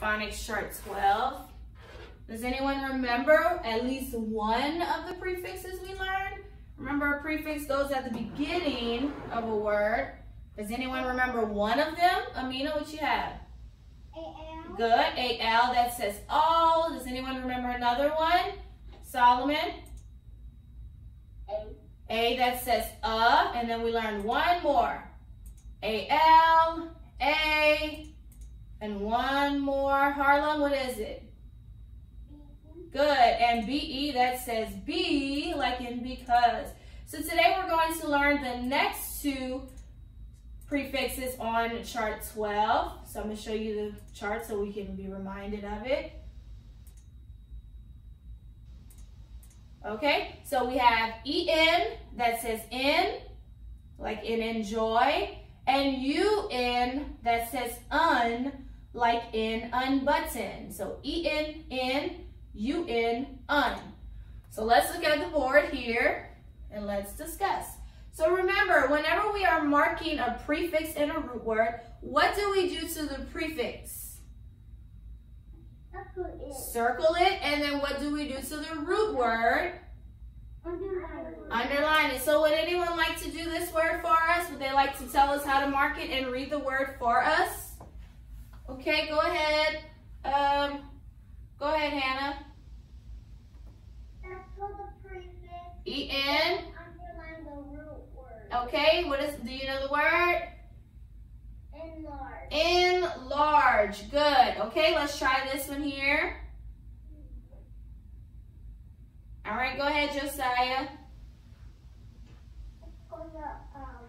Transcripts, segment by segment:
phonics chart 12. Does anyone remember at least one of the prefixes we learned? Remember a prefix goes at the beginning of a word. Does anyone remember one of them? Amina, what you have? A-L. Good. A-L that says all. Does anyone remember another one? Solomon? A. A that says uh, and then we learned one more. A-L, A, and one more. Harlem, what is it? Good. And B-E that says be, like in because. So today we're going to learn the next two prefixes on chart 12. So I'm going to show you the chart so we can be reminded of it. Okay, so we have en that says in, like in enjoy, and un that says un, like in unbutton. So en, in, un, un. So let's look at the board here and let's discuss. So remember, whenever we are marking a prefix in a root word, what do we do to the prefix? Circle it. Circle it, and then what do we do to the root word? Underline. Underline it. So would anyone like to do this word for us? Would they like to tell us how to mark it and read the word for us? Okay, go ahead. Um, go ahead, Hannah. Circle the prefix. E-N. Underline the root word. Okay, what is, do you know the word? Enlarge. Enlarge. Good. Okay, let's try this one here. All right, go ahead, Josiah. Um,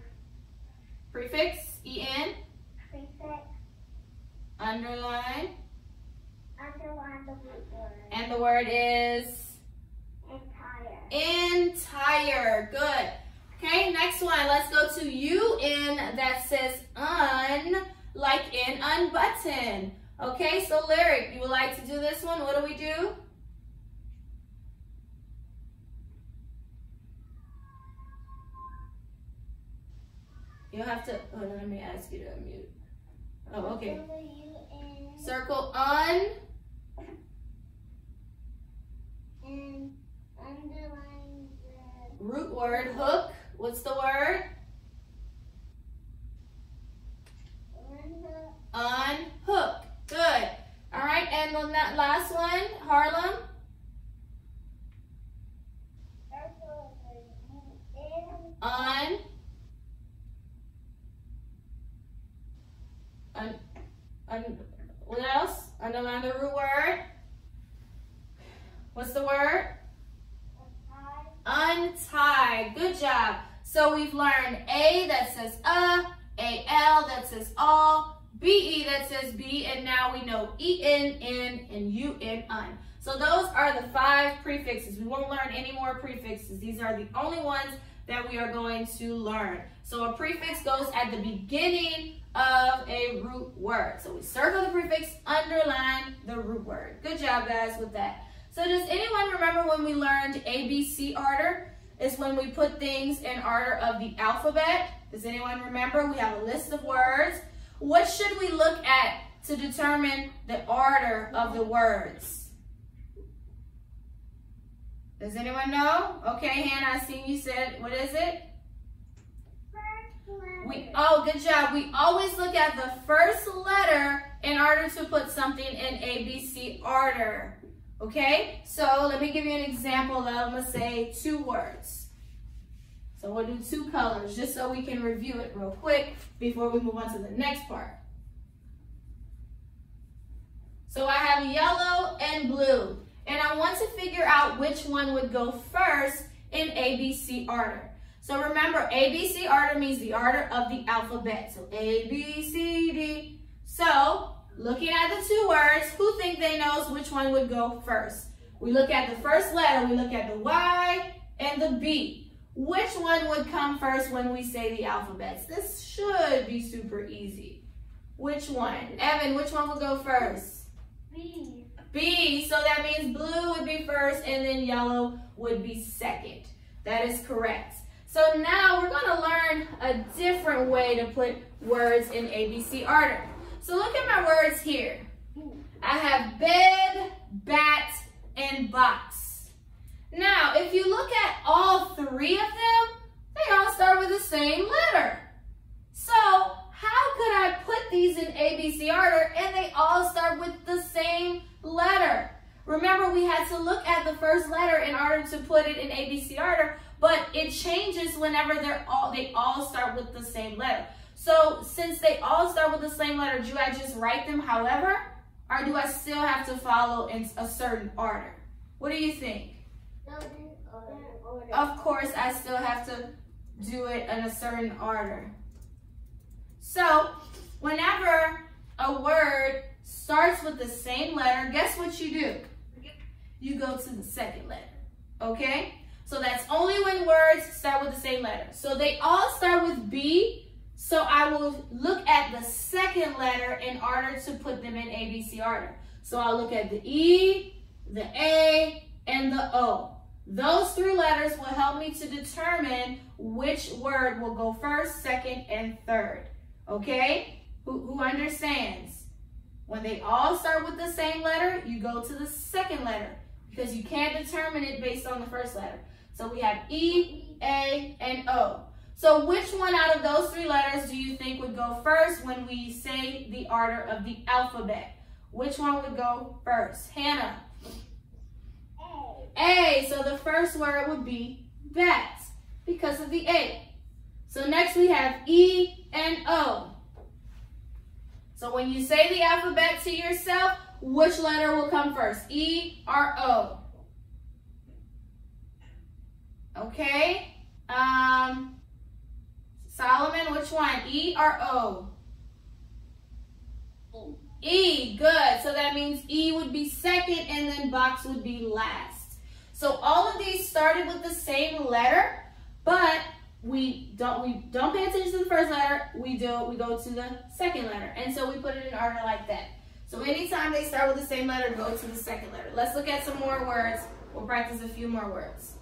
Prefix, E-N. prefix. Underline. Underline the word. And the word is? Entire. Entire. Good. Okay, next one. Let's go to UN that says un, like in unbutton. Okay, so Lyric, you would like to do this one? What do we do? You'll have to, oh, let me ask you to unmute. Oh, okay. Circle un, And underline the root word, hook. What's the word? Unhook. Good. All right, and on that last one, Harlem. Circle the U-N. Un. Un. Un. What else? Underline the root word. What's the word? Untie. Untie. Good job. So we've learned A that says uh, A-L that says all, B-E that says B, and now we know E-N, N, and U-N, un. So those are the five prefixes. We won't learn any more prefixes. These are the only ones that we are going to learn. So a prefix goes at the beginning of a root word. So we circle the prefix, underline the root word. Good job, guys, with that. So does anyone remember when we learned ABC order? Is when we put things in order of the alphabet. Does anyone remember? We have a list of words. What should we look at to determine the order of the words? Does anyone know? Okay, Hannah, I seen you said, what is it? We oh, good job. We always look at the first letter in order to put something in ABC order. Okay? So let me give you an example of let's say two words. So we'll do two colors just so we can review it real quick before we move on to the next part. So I have yellow and blue. And I want to figure out which one would go first in ABC order. So remember, ABC order means the order of the alphabet. So A, B, C, D. So looking at the two words, who think they knows which one would go first? We look at the first letter, we look at the Y and the B. Which one would come first when we say the alphabets? This should be super easy. Which one? Evan, which one would go first? B. B, so that means blue would be first and then yellow would be second. That is correct. So now we're gonna learn a different way to put words in ABC order. So look at my words here. I have bed, bat, and box. Now, if you look at all three of them, they all start with the same letter. So how could I put these in ABC order and they all start with the same letter? Remember, we had to look at the first letter in order to put it in ABC order, but it changes whenever they're all they all start with the same letter. So since they all start with the same letter, do I just write them however? Or do I still have to follow in a certain order? What do you think? Of course, I still have to do it in a certain order. So, whenever a word starts with the same letter, guess what you do? You go to the second letter, okay? So that's only when words start with the same letter. So they all start with B, so I will look at the second letter in order to put them in ABC order. So I'll look at the E, the A, and the O. Those three letters will help me to determine which word will go first, second, and third. Okay? Who, who understands? When they all start with the same letter, you go to the second letter because you can't determine it based on the first letter. So we have E, A, and O. So which one out of those three letters do you think would go first when we say the order of the alphabet? Which one would go first? Hannah. A. So the first word would be bat because of the A. So next we have E and O. So when you say the alphabet to yourself, which letter will come first? E or O? Okay. Um, Solomon, which one? E or O? E, good. So that means E would be second and then box would be last. So all of these started with the same letter, but we don't we don't pay attention to the first letter. We do we go to the second letter, and so we put it in order like that. So anytime they start with the same letter, go to the second letter. Let's look at some more words. We'll practice a few more words.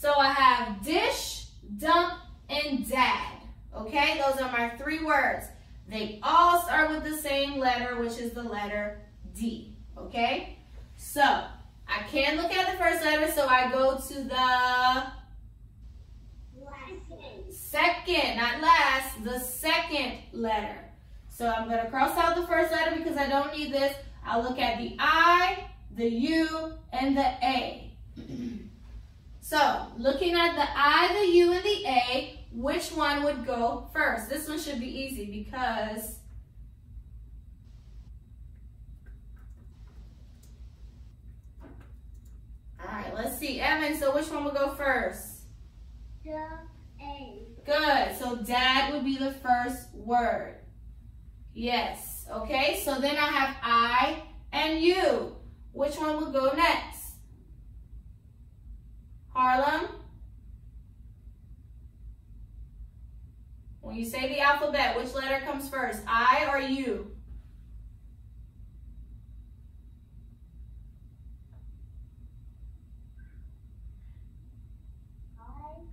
So I have dish, dump, and dad. Okay, those are my three words. They all start with the same letter, which is the letter D. Okay, so I can look at the first letter, so I go to the second, not last, the second letter. So I'm going to cross out the first letter because I don't need this. I'll look at the I, the U, and the A. so looking at the I, the U, and the A, which one would go first? This one should be easy because All right, let's see. Evan, so which one will go first? The A. Good. So dad would be the first word. Yes. Okay, so then I have I and you. Which one will go next? Harlem? When you say the alphabet, which letter comes first? I or you?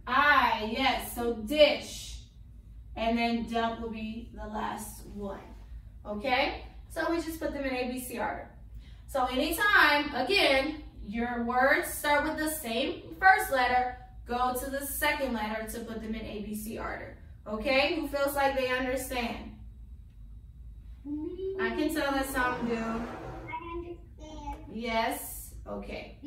I, yes. So dish. And then dump will be the last one. Okay? So we just put them in ABC order. So anytime, again, your words start with the same first letter, go to the second letter to put them in ABC order. Okay? Who feels like they understand? I can tell that some do. I understand. Yes? Okay.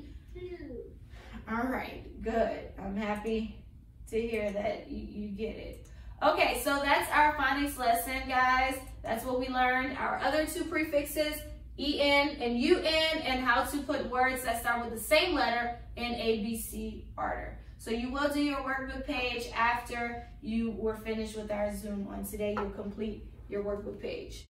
All right. Good. I'm happy to hear that you, get it. Okay, so that's our phonics lesson, guys. That's what we learned. Our other two prefixes, EN and UN, and how to put words that start with the same letter in ABC order. So you will do your workbook page after you were finished with our Zoom one. Today you'll complete your workbook page.